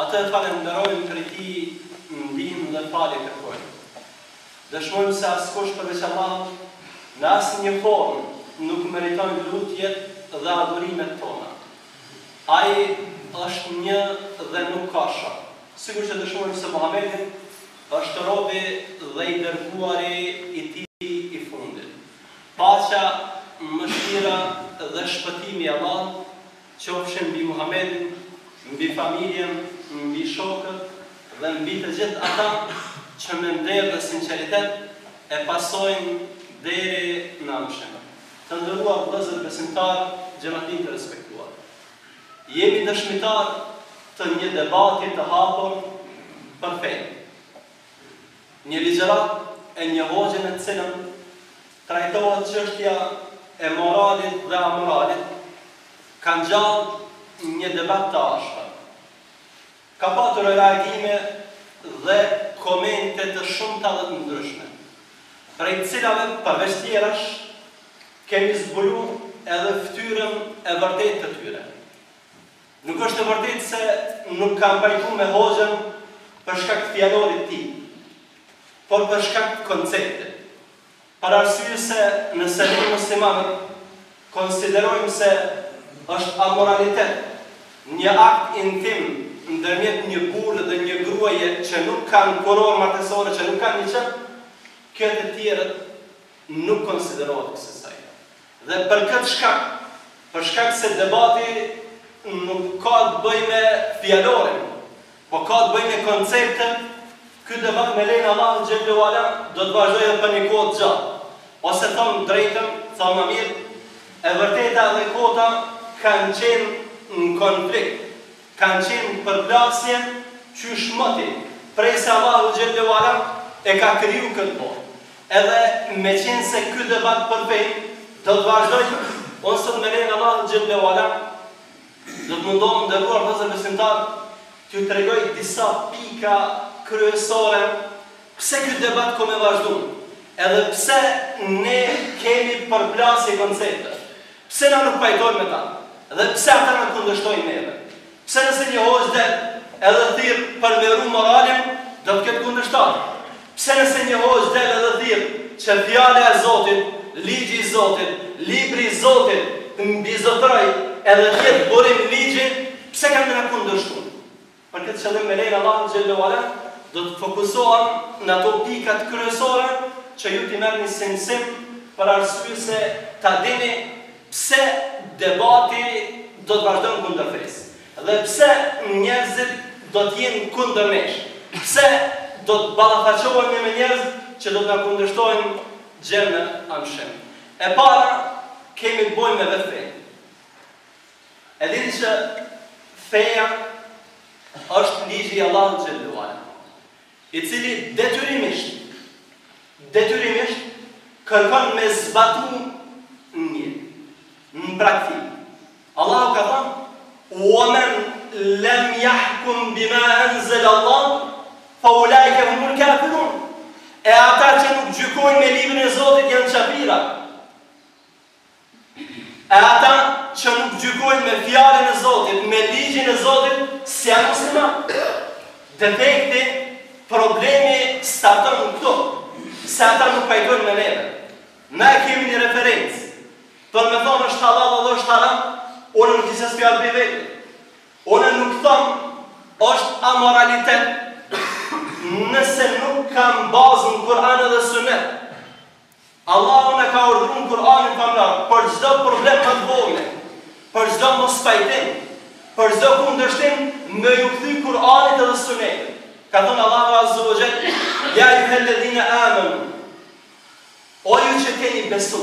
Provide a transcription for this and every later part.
Atë falënderojmë prej tij ndihmë dhe falje kërkojmë. Dëshmojmë se askush përveç Allahut në asnjë formë nuk meriton lutjet dhe adhurimet tona. Ai është një dhe nuk ka shok. Sikur që dëshmojmë se Muhamedi është robi dhe i dërguari i Tij i fundit, paqja, mëshira dhe shpëtimi i Allahut Qofshin mbi Muhamedin, mbi familjen, mbi shokët dhe mbi të gjithë ata që me nder dhe sinqeritet e pasojnë deri në amshim. Të nderuar vëllezër besimtarë, xhematlinj të respektuar. Jemi dëshmitarë të një debati të hapur për fenë. Një ligjëratë e një hoxhe në të cilën Trajtohet çështja e moralit dhe amoralit ka ngjall një debat të ashpër. Ka patur reagime dhe komente të shumta dhe të ndryshme, prej të cilave, përveç tjerash, kemi zbulu edhe fytyrën e vërtetë të tyre. Nuk është e vërtetë se nuk kanë pajtu me Hoxhën për shkak fjalorit tij, por për shkak konceptit. Për arsye se nëse ne muslimanët konsiderojmë se është amoralitet një akt intim ndërmjet një burri dhe një gruaje që nuk kanë kurorë martesore, që nuk kanë niqah, kjo te tjerët nuk konsiderohet kësisoj. Dhe për këtë shkak, për shkak se debati nuk ka të bëjë me fjalorin, po ka të bëjë me konceptin, ky debat me lejnë Allahut xhelle u ala do të vazhdojë edhe për një kohë të gjatë. Ose thënë drejt, thënë më mirë, e vërteta dhe kota kanë qenë në konflikt, kanë qenë përplasje qysh moti, prej se Allahu xhelle u ala e ka kriju këtë botë. Edhe meqenëse ky debat për fe do të vazhdojë, unë sot me lejen e Allahut xhelle u ala do të mundohem nderuar vëllezër besimtarë t'ju tregoj disa pika kryesore pse ky debat ka me vazhdu edhe pse ne kemi përplasje konceptesh, pse na nuk pajtohemi me ta edhe pse ata na kundërshtojnë neve. Pse nëse një hoxhë del edhe thirr për me ru moralin, do të ketë kundërshtarë? Pse nëse një hoxhë del edhe thirr që fjala e Zotit, ligji i Zotit, libri i Zotit të mbizotërojë edhe të jetë burim ligji, pse kanë me na kundërshtu? Për këtë qëllim me lejen e Allahut xhelle u ala do të fokusohem në ato pikat kryesore që ju t'i merrni si mësim për arsye se ta dini Pse debati do të vazhdon kundër fesë? Dhe pse njerëzit do të jenë kundër nesh? Pse do të ballafaqohemi me njerëz që do të na kundërshtojnë gjer në amshim? E para, kemi të bëjmë me vetë fenë. E dini që feja është ligji i Allahut xhele ue ala. i cili detyrimisht, detyrimisht kërkon me zbatu në, në praktikë. Allahu ka thënë, Wa men lem jahkum bima enzele Allah, fa ulajke humul kafirun. E ata që nuk gjykojnë me librin e Zotit janë qafira. E ata që nuk gjykojnë me Fjalën e Zotit, me Ligjin e Zotit, s'janë muslimanë. Defekti, problemi starton këtu, se ata nuk pajtohen me neve. Na e kemi një referencë. Për me thonë është halal edhe është haram, unë nuk qes fjalë prej veti. Unë nuk thom është amoralitet nëse nuk kam bazën Kur'an edhe Sunet. Allahu na ka urdhru në Kur'anin famëlartë për çdo problem ma t'vogël, për çdo mospajtim, për çdo kundërshtim me ju kthy Kur'anit edhe Sunetit. Ka thënë Allahu Azza wa Jall, Ja ejjuhelledhine amenu, o ju që keni besu,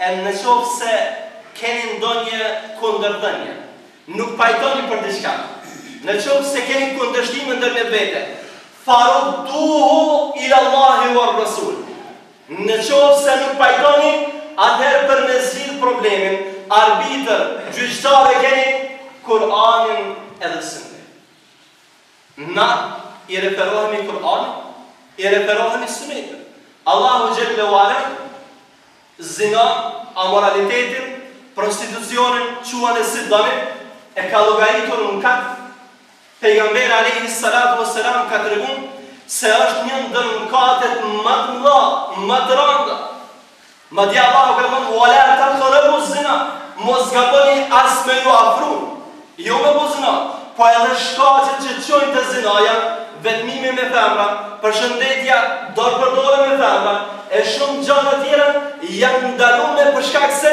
E në qoftë se keni ndonjë kundërdhënie, nuk pajtoheni për diçka, në qoftë se keni kundërshtime ndërmjet vete, farudduhu ila Allahi war Rasul. Në qoftë se nuk pajtoheni, atëherë për me zgjidh problemin, arbitër, gjyqtar e keni Kur'anin edhe Sunnetin. Na i referohemi Kur'anit, i referohemi Sunetit. Allahu xhelle ue ala zinanë, amoralitetin, prostitucionin, quani si doni, e ka llogarit mëkat. Pejgamberi alejhi salatu ue selam ka tregu se është një ndër mëkatet ma t'mdha, ma t'randa. Madje Allahu ka thënë, Wa la taqrabu zina, Mos gaboni as me ju afru, jo me bo zina, po edhe shkaqet që çojnë te zinaja, vetmimi me femra, përshëndetja, dorëpërdore me femra, e shumë gjana tjera janë t'ndalume për shkak se,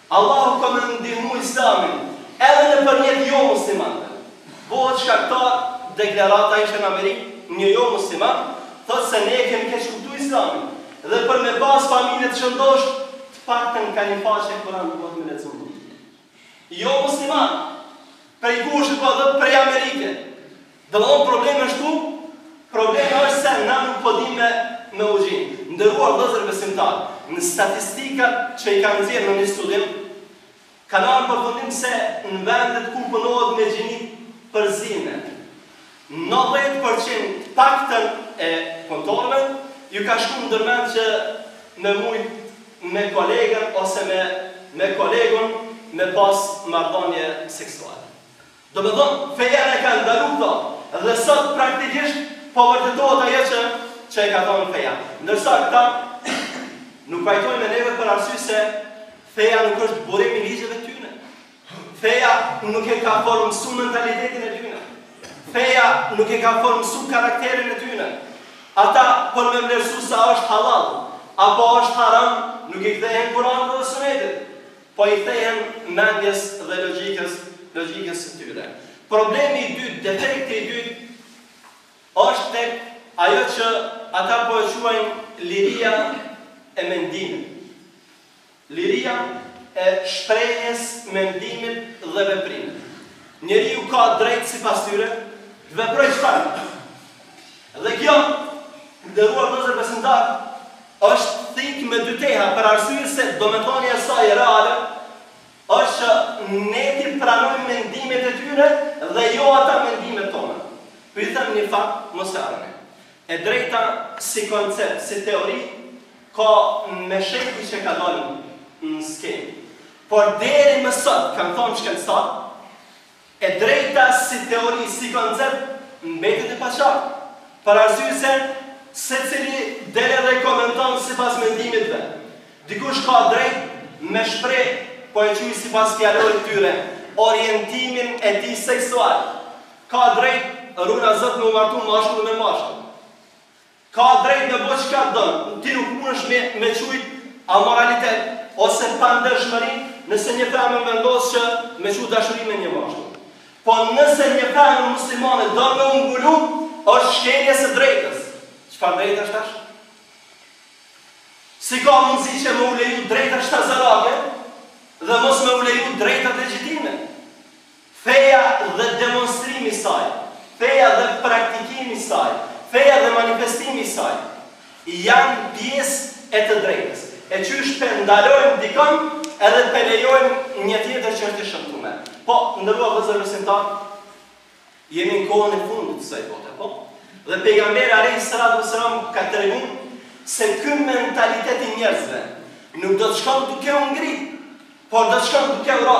Allahu ka me ndihmu Islamin edhe nëpërmjet jo muslimanëve. Bohet shkak kjo deklarata ishte në Amerikë një jo musliman thotë se ne e kemi keqkuptu Islamin dhe për me pas familje të shëndoshë të paktën ka një faqe Kuran duhet me lexu. Jo musliman prej kushit po thotë prej Amerike. Domthon problemi është ku? Problemi është se na nuk po dimë me me u gji. Nderuar vëllezër besimtarë, në statistikat që i kanë nxjerrë në një studim, kanë ardhur në përfundim se në vendet ku punohet me gjini përzieme, nëntëdhjetë për qind paktën e punëtorëve ju ka shku ndërmend që me mujtë me kolegen ose me me kolegun me pas marrëdhënie seksuale. Domethonë, feja na ka ndalu këto dhe sot praktikisht po vërtetohet ajo që që e ka thonë feja. Ndërsa këta nuk pajtojnë me neve për arsye se feja nuk është burim i ligjeve të tyne. Feja nuk e ka formësu mentalitetin e tyne. Feja nuk e ka formësu karakterin e tyne. Ata për me vlerësu a është halal, apo është haram, nuk i kthehen Kur'anit dhe Sunetit. Po i kthehen mendjes dhe logjikës së tyre. Problemi i dytë, defekti i dytë është tek ajo që ata po e quajnë liria e mendimit. Liria e shprehjes, mendimit dhe veprimit. Njeriu ka drejt sipas tyre të veprojë çfarë Dhe kjo, të nderuar vëllezër besimtarë, është thikë me dy teha për arsye se domethënia e saj reale është që ne t'i pranojmë mendimet e tyre dhe jo ata mendimet tona. Po jua them një fakt, mos e harroni. E drejta si koncept, si teori ka me shekuj që ka dalë në skenë. Por deri më sot, kanë thënë shkencëtarë, E drejta si teori, si koncept, mbetet e paqartë, për arsye se secili del dhe komenton sipas mendimit vet. Dikush ka drejt me shpreh, po e quaj sipas fjalorit tyre, orientimin e tij seksual. Ka drejt, runa Zot me u martu mashkull me mashkull. Ka drejt me bo çka don, ti nuk munesh me me qujt amoralitet ose pandershmëri nëse një femër vendos që me çu dashuri me një mashkull. Po nëse një femër muslimane don me u mbulu, është shkelje së drejtës. Çfarë drejte është tash? Si ka mundësi që me u leju drejta shtazorake dhe mos me u leju drejtat legjitime? Feja dhe demonstrimi i saj, feja dhe praktikimi i saj, feja dhe manifestimi i saj, janë pjesë e të drejtës. E qysh pe ndalojmë dikon edhe pe lejojmë një tjetër që është e shëmtume. Po, ndërua vëllezër besimtar, jemi në kohën e fundit të kësaj bote, apo? Dhe Pejgamberi alejhi selatu ve selam ka tregu se ky mentalitet i njerëzve nuk do të shkon duke u ngrit, por do të shkon duke ra.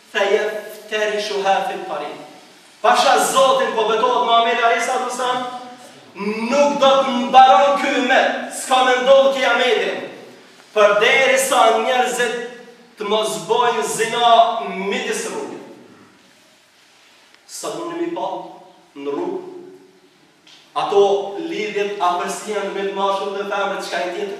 Thejeb fterishuha fil qarib, Pasha Zotin, po betohet Muhamedi alejhi salatu ves selam, nuk do të mbaron ky ymmet, s'ka me ndodh Kijameti, përderisa njerëzit të mos bëjnë zina midis rrugëve. Sot mundim me i pa në rrugë ato lidhjet, afërsinë ndërmjet mashkullit dhe femrës, çka e tjetër?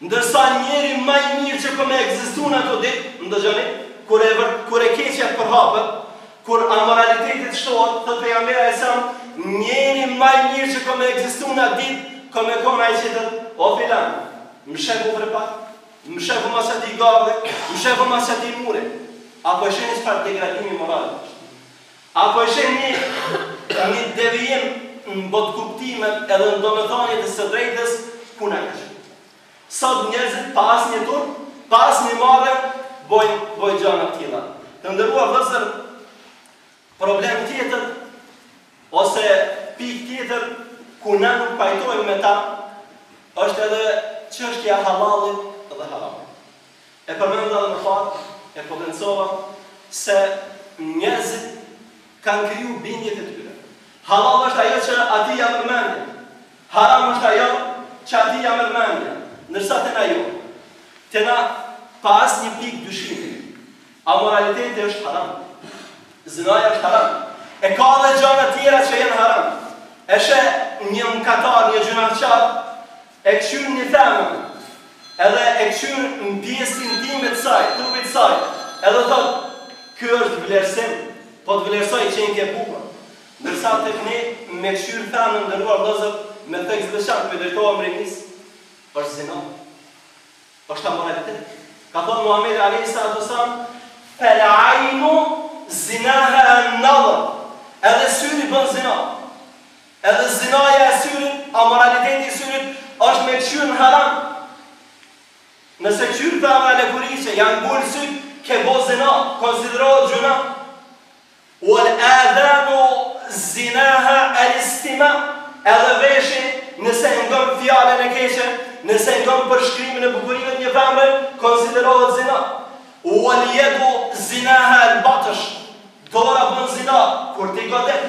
Ndërsa njeri ma i mirë që ka me ekzistu në ato ditë, ndëgjoni, kur e keqja të përhapet, kur amoraliteti të shtohet, thotë Pejgamberi alejhi selam, njeri ma i mirë që ka me ekzistu në atë ditë, ka me kon ai që i thotë, o filan, mshefu prej pak, mshefu mas atij gardhi, mshefu mas atij muri. A po e shihni çfarë degradimi moral është? A po e shihni një devijim në botëkuptimet edhe në domethëniet e së drejtës, ku na ka çuar? Sot njerëzit pa asnjë turp, pa asnjë marre bo bojnë gjëra të tilla. Të nderuar vëllezër, problem tjetër ose pikë tjetër ku na nuk pajtohemi me ta është edhe çështja e halallit dhe haramit. E përmenda dhe ma parë, e potencova, se njerëzit kanë kriju bindjet e tyre. Hallall është ajo që atij ia merr mendja. Haram është ajo që atij ia merr mendja. Ndërsa te na jo. Te na pa asnjë pikë dyshimi, amoraliteti është haram. Zinaja është haram. E ka dhe gjana tjera që janë haram. E sheh një mëkatar, një gjynahqar, E kqyr nji femër edhe e kqyr në pjesë intimet të saj, trupit të saj, edhe thotë, ky është vlerësim, po të vlerësoj qenke e bukur. Ndërsa tek ne me kqyr femrën, të nderuar vëllezër me theks të veçantë po i drejtohem rinisë, është zina. Është amoralitet. Ka thonë Muhamedi alejhi salatu ue selam, Fel ainu zinaha en nadhar, edhe syri bën zina. Edhe zinaja e syrit, amoraliteti i syrit, është me kqyr në haram. Nëse kqyr pamje lakuriqe, janë mbush sytë, ke bo zina, konsiderohet gjynah. Wal adhanu zinaha al istima, edhe veshi, nëse e ngon fjalën e keqe, nëse e ngon përshkrimin e bukurive të një femre, konsiderohet zina. Wal yadu zinaha al batsh, dora bën zina, kur ti godet.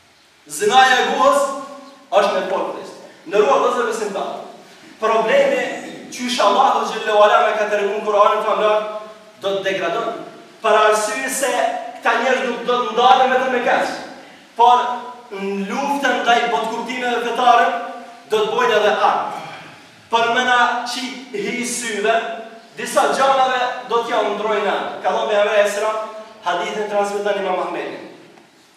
Zinaja e gjuhës është me fol Të nderuar vëllezër besimtar. Problemi qysh Allahu xhele ue ala na ka treguar në Kur'anin famëlartë do të degradon. Për arsye se këta njerëz nuk do të ndalen vetëm me kaq. Por në luftën ndaj botëkuptimeve fetare do të bëjnë edhe art. Për me na qit hi syve, disa gjanave do t'ja ndrojnë na. Ka thënë pejgamberi alejhi selam, hadithin e transmeton Imam Ahmedi.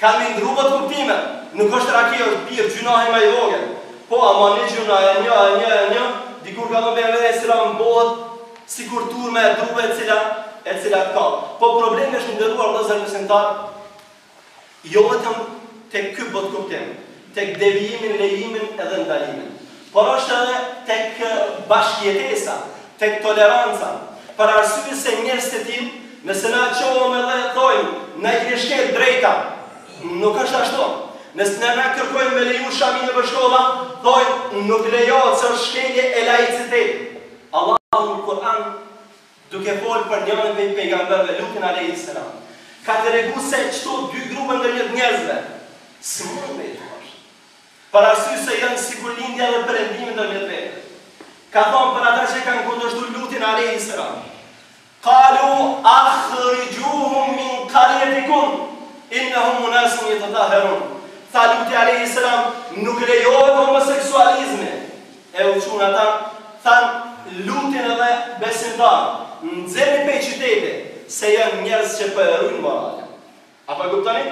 Kan me ndrru botëkuptime, nuk është raki është birrë gjynahi ma i vogël po ama një gjynah e një e një e një dikur ka thon pejgamberi alejhi selam bohet sikur turmë e druve e cila e cila të kall po problemi është nderuar vëllezër besimtar jo vetëm tek ky botëkuptim tek devijimin, lejimin edhe ndalimin, por është edhe tek bashkëjetesa, tek toleranca, për arsye se njerëz të tillë, nëse na çohem edhe thojmë, na i ke shkel drejta, nuk është ashtu. Nëse na na kërkojmë me leju shami nëpër shkolla, thojnë, nuk lejohet se është shkelje e laicitetit. Allahu në Kur'an. Duke folë për njërin prej pejgamberëve Lutin alejhi selam, ka tregu se qëto dy grupe ndërmjet njerëzve s'mundën me jetu bashkë. Për arsye se janë sikur lindja dhe perëndimi ndërmjet vete. Ka thënë për ata që e kanë kundërshtu Lutin alejhi selam, Qalu akhrijuhum min qaryatikum innahum unasun yatataharun. Tha Luti alejhi selam, Nuk lejohet homoseksualizmi. E u çun ata, than lutin edhe besimtar, nxerrni pej qytetit, se jan njerz që po e rujn moralin. A po e kuptoni?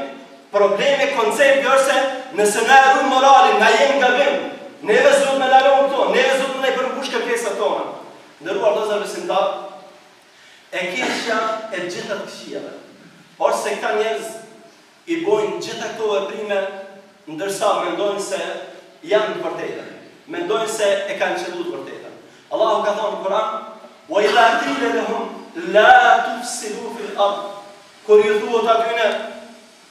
Problemi, koncepti është se nëse na e rujm moralin, na jem gabim, neve s'duhet me na lon këto, neve s'duhet me na i përmbush kërkesat tona. Nderuar vëllezër besimtar, e keqja e gjitha të këqijave është se këta njerz, I bojnë gjitha këto veprime ndërsa mendojnë se janë në të vërtetën. Mendojnë se e kanë qëllu të vërtetën. Allahu ka thonë në Kur'an, Wa idha qile lehum la tufsidu fil ard, Kur ju thuhet atyne,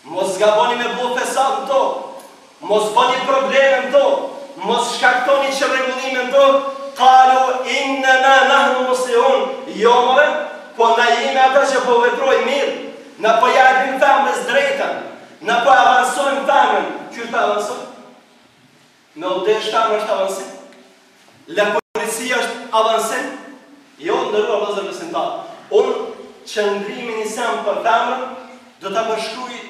Mos gaboni me bo fesad në tokë, Mos bëni probleme në tokë, mos shkaktoni çrregullime në tokë, qalu innama nahnu muslihun, jo more, po na jemi ata që po veprojmë mirë, na po japim femrës drejtën, na po avansojmë femrën, ky të avansojë? Me u desh femra është avansim? Lakuriqësia është avansim? Jo, nderuar vëllezër besimtarë. Unë qëndrimin islam për femrën do ta përshkruaj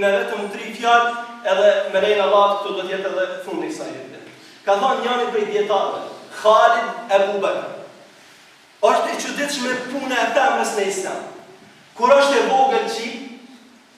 me vetëm tri fjalë, edhe me lejen e Allahut këtu do të jetë edhe fundi i kësaj hytbe. Ka thënë njëri prej dietarëve, Halid Ebu Bekr. Është e çuditshme puna e femrës në Islam. Kur është e vogël çi,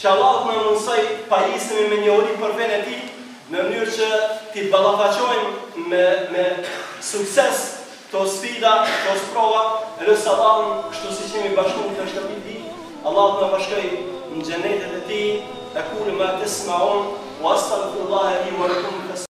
që Allahu të na mundësojë pajisemi me njohuri për fenë e tij në mënyrë që t'i ballafaqojmë me me sukses këto sfida, këto sprova, e lus Allahun kështu siç jemi bashkuar në shtëpinë e tij, Allahu të na bashkojë në xhenetet e tij, Ekulu ma tesmaun, wa estagfirullahe li wa lekum.